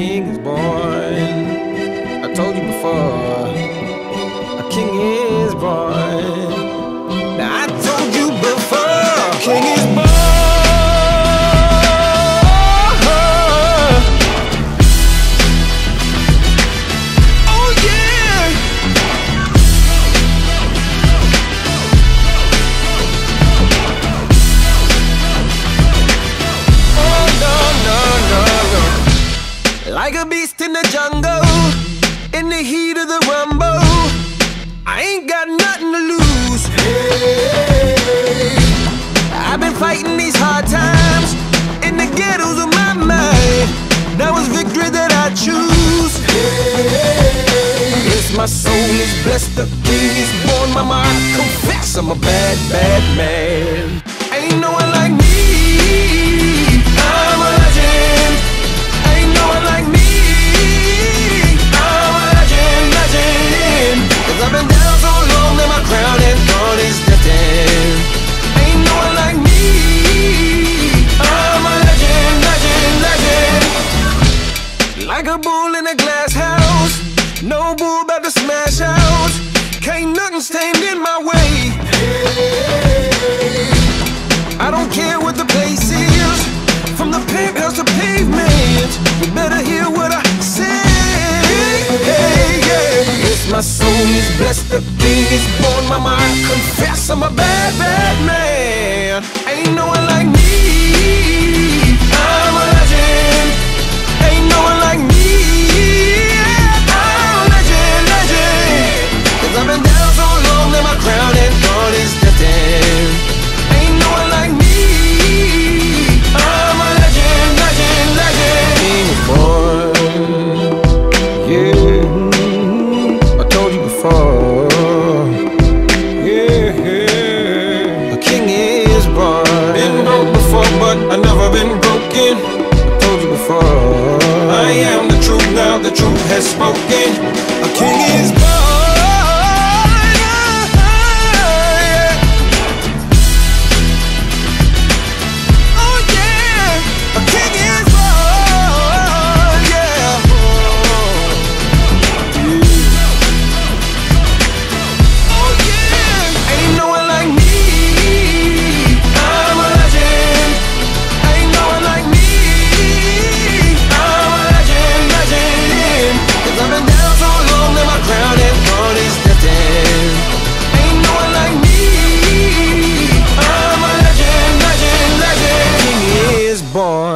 king is born. Like a beast in the jungle, in the heat of the rumble. I ain't got nothing to lose. Hey, I've been fighting these hard times in the ghettos of my mind. Now it's victory that I choose. Hey, yes, my soul is blessed. The king is born. Mama, I confess I'm a bad, bad man. Ain't no one like me. Like a bull in a glass house. No bull about to smash out. Can't nothing stand in my way. I don't care what the place is. From the penthouse to pavement. You better hear what I say. Hey, yeah. Yes, my soul is blessed. The king is born. Mama, I confess I'm a bad, before. I am the truth now, the truth has spoken. Legend,